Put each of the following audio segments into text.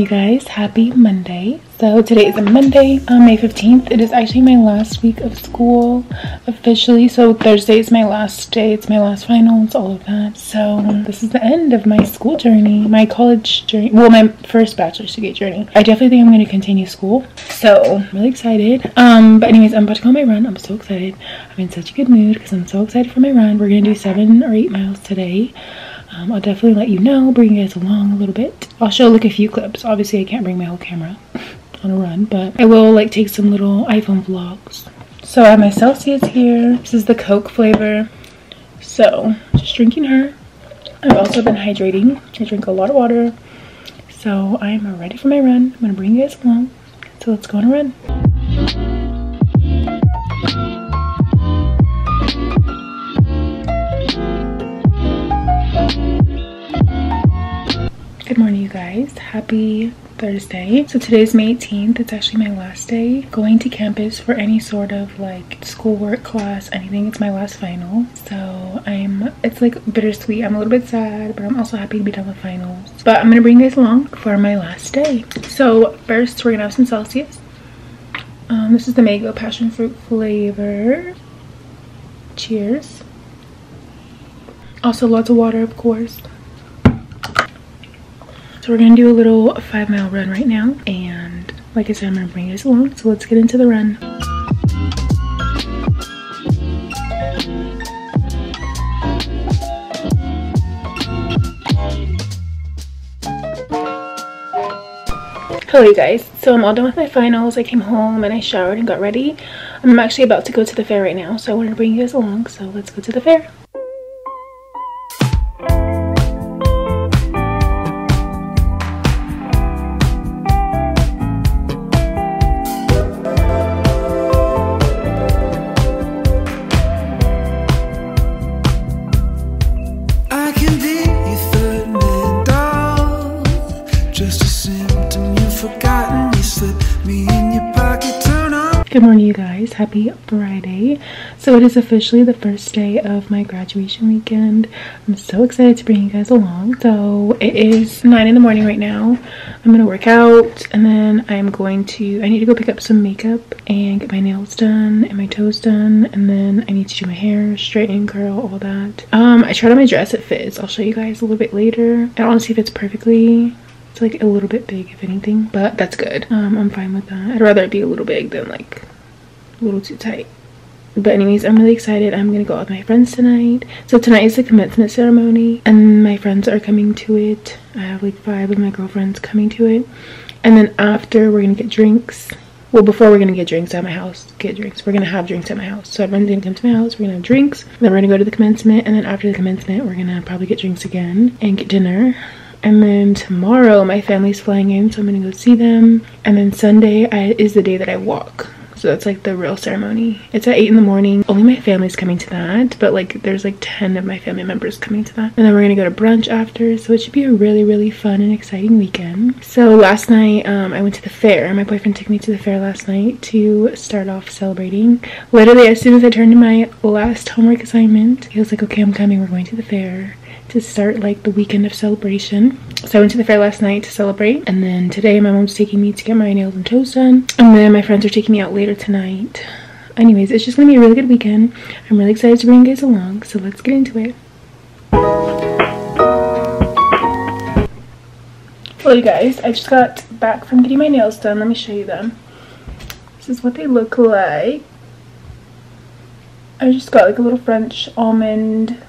you guys happy monday. So today is a monday on may 15th it is actually my last week of school officially. So thursday is my last day. It's my last finals all of that. So this is the end of my school journey my college journey well my first bachelor's degree journey. I definitely think i'm going to continue school. So I'm really excited. Um but anyways i'm about to go on my run. I'm so excited. I'm in such a good mood because i'm so excited for my run. We're gonna do seven or eight miles today um, I'll definitely let you know, bring you guys along a little bit. I'll show like a few clips. Obviously, I can't bring my whole camera on a run, but I will like take some little iPhone vlogs. So I have my Celsius here. This is the Coke flavor. So just drinking her. I've also been hydrating. I drink a lot of water. So I am ready for my run. I'm gonna bring you guys along. So let's go on a run. Good morning, you guys. Happy Thursday. So today's May 18th. It's actually my last day going to campus for any sort of like schoolwork, class, anything. It's my last final. So I'm, it's like bittersweet. I'm a little bit sad, but I'm also happy to be done with finals. But I'm gonna bring you guys along for my last day. So first, we're gonna have some Celsius. Um, this is the mango passion fruit flavor. Cheers. Also lots of water, of course. We're gonna do a little five mile run right now. And like I said, I'm gonna bring you guys along. So let's get into the run. Hello you guys, so I'm all done with my finals. I came home and I showered and got ready. I'm actually about to go to the fair right now, so I wanted to bring you guys along. So let's go to the fair. Forgotten. You slip me in your pocket, turn on. Good morning, you guys. Happy Friday. So, it is officially the first day of my graduation weekend. I'm so excited to bring you guys along. So, it is 9 in the morning right now. I'm gonna work out and then I'm going to, I need to go pick up some makeup and get my nails done and my toes done. And then I need to do my hair, straighten, curl, all that. Um, I tried on my dress, it fits. I'll show you guys a little bit later. I don't want to see if it's perfectly it's like a little bit big, if anything, but that's good. Um, I'm fine with that. I'd rather it be a little big than like a little too tight. But anyways, I'm really excited. I'm gonna go out with my friends tonight. So tonight is the commencement ceremony, and my friends are coming to it. I have like five of my girlfriends coming to it, and then after we're gonna get drinks. Well, before we're gonna get drinks at my house, get drinks. We're gonna have drinks at my house. So everyone's gonna come to my house. We're gonna have drinks. Then we're gonna go to the commencement, and then after the commencement, we're gonna probably get drinks again and get dinner. And then tomorrow, my family's flying in, so I'm gonna go see them. And then Sunday I, is the day that I walk. So that's like the real ceremony. It's at 8 in the morning. Only my family's coming to that, but like there's like 10 of my family members coming to that. And then we're gonna go to brunch after, so it should be a really, really fun and exciting weekend. So last night, um, I went to the fair. My boyfriend took me to the fair last night to start off celebrating. Literally, as soon as I turned in my last homework assignment, he was like, okay, I'm coming, we're going to the fair to start like the weekend of celebration. So I went to the fair last night to celebrate, and then today my mom's taking me to get my nails and toes done, and then my friends are taking me out later tonight. Anyways, it's just gonna be a really good weekend. I'm really excited to bring you guys along, so let's get into it. Hello you guys, I just got back from getting my nails done. Let me show you them. This is what they look like. I just got like a little French almond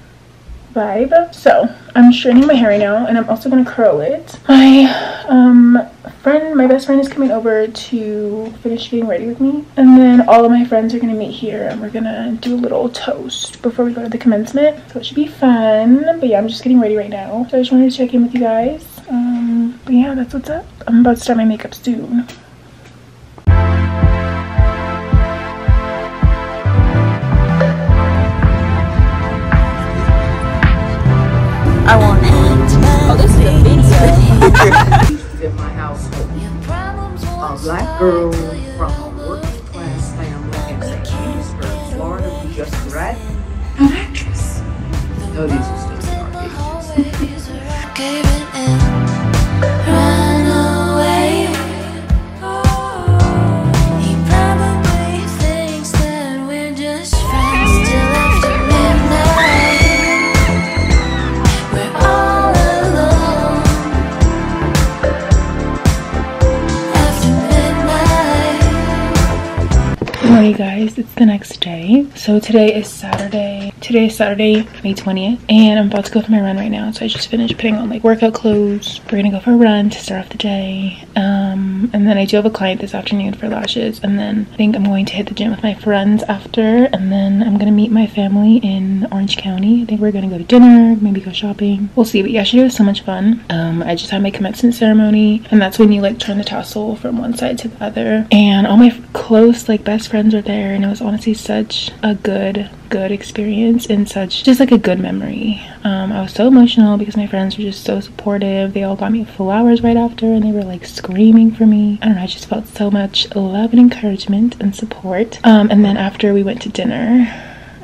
vibe. So I'm straightening my hair right now and I'm also gonna curl it. My um friend, my best friend is coming over to finish getting ready with me. And then all of my friends are gonna meet here and we're gonna do a little toast before we go to the commencement. So it should be fun. But yeah, I'm just getting ready right now. So I just wanted to check in with you guys. Um but yeah, that's what's up. I'm about to start my makeup soon. Girl Alright guys, it's the next day. So today is Saturday. Today is Saturday, May 20th. And I'm about to go for my run right now. So I just finished putting on like workout clothes. We're gonna go for a run to start off the day. Um, and then I do have a client this afternoon for lashes. And then I think I'm going to hit the gym with my friends after. And then I'm gonna meet my family in Orange County. I think we're gonna go to dinner, maybe go shopping. We'll see. But yesterday was so much fun. Um, I just had my commencement ceremony. And that's when you like turn the tassel from one side to the other. And all my close like best friends were there and it was honestly such a good good experience and such just like a good memory um, i was so emotional because my friends were just so supportive they all got me flowers right after and they were like screaming for me i don't know i just felt so much love and encouragement and support um, and then after we went to dinner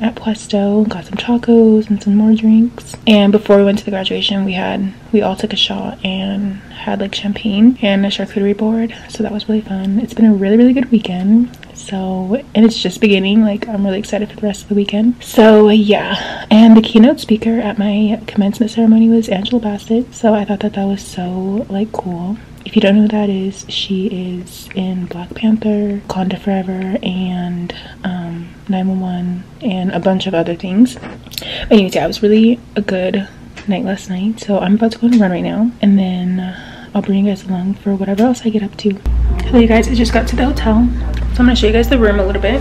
at Puesto, got some tacos and some more drinks. And before we went to the graduation, we had we all took a shot and had like champagne and a charcuterie board. So that was really fun. It's been a really really good weekend. So, and it's just beginning. Like, I'm really excited for the rest of the weekend. So, yeah. And the keynote speaker at my commencement ceremony was Angela Bassett. So, I thought that that was so, like, cool. If you don't know who that is, she is in Black Panther, Wakanda Forever, and um, 911, and a bunch of other things. But anyways, yeah, it was really a good night last night. So I'm about to go and run right now, and then uh, I'll bring you guys along for whatever else I get up to. Hello, you guys. I just got to the hotel. So I'm gonna show you guys the room a little bit.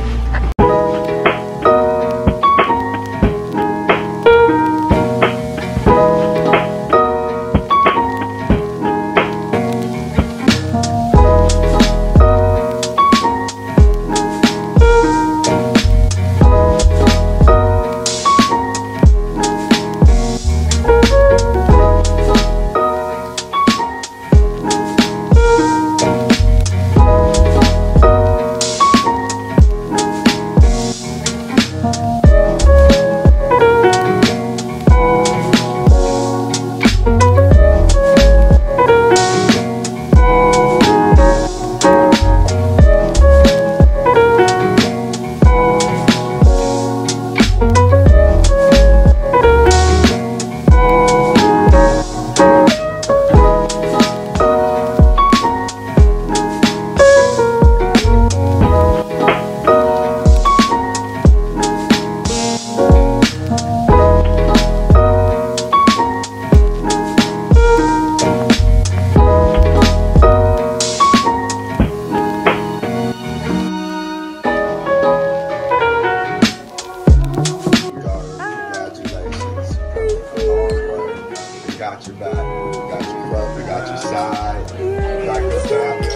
guy, Dr. Sam.